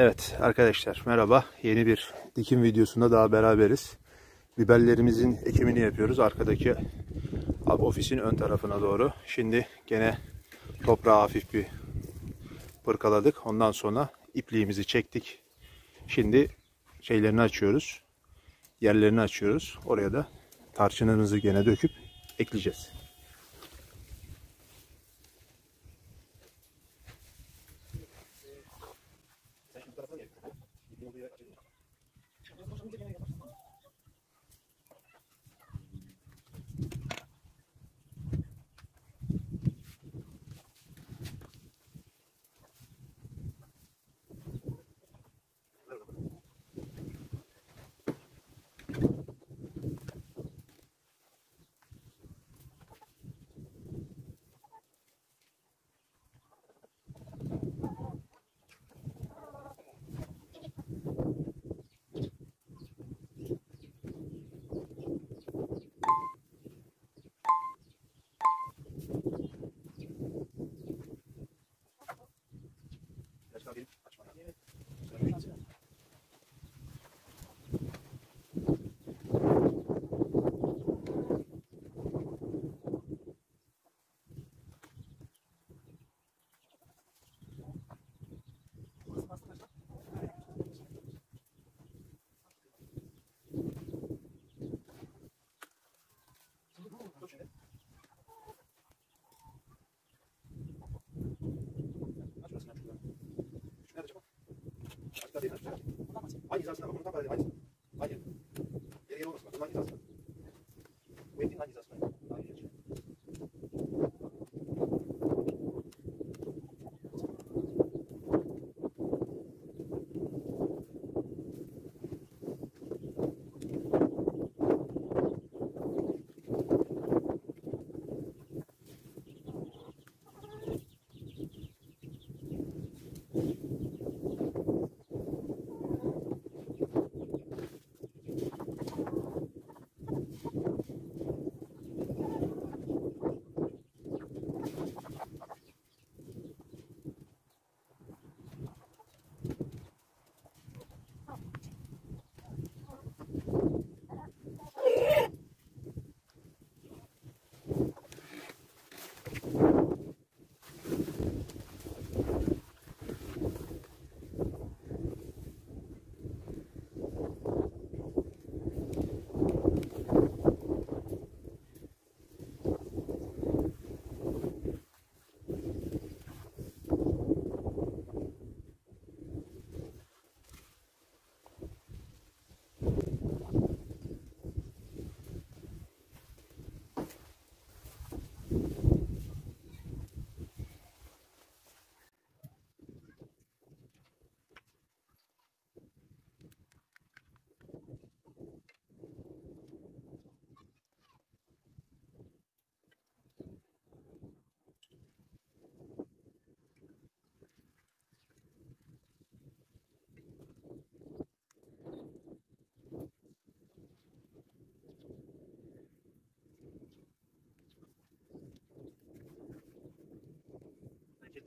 Evet arkadaşlar merhaba. Yeni bir dikim videosunda daha beraberiz. Biberlerimizin ekimini yapıyoruz. Arkadaki ofisin ön tarafına doğru. Şimdi gene toprağı hafif bir pırkaladık. Ondan sonra ipliğimizi çektik. Şimdi şeylerini açıyoruz. Yerlerini açıyoruz. Oraya da tarçınımızı gene döküp ekleyeceğiz. Aynı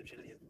do Geledo.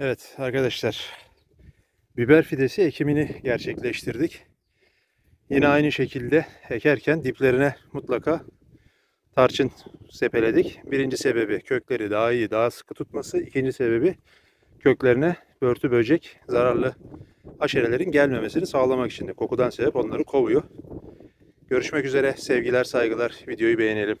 Evet arkadaşlar. Biber fidesi ekimini gerçekleştirdik. Yine aynı şekilde ekerken diplerine mutlaka tarçın sepeledik. Birinci sebebi kökleri daha iyi, daha sıkı tutması. İkinci sebebi köklerine börtü böcek, zararlı haşerelerin gelmemesini sağlamak için de kokudan sebep onları kovuyor. Görüşmek üzere. Sevgiler, saygılar. Videoyu beğenelim.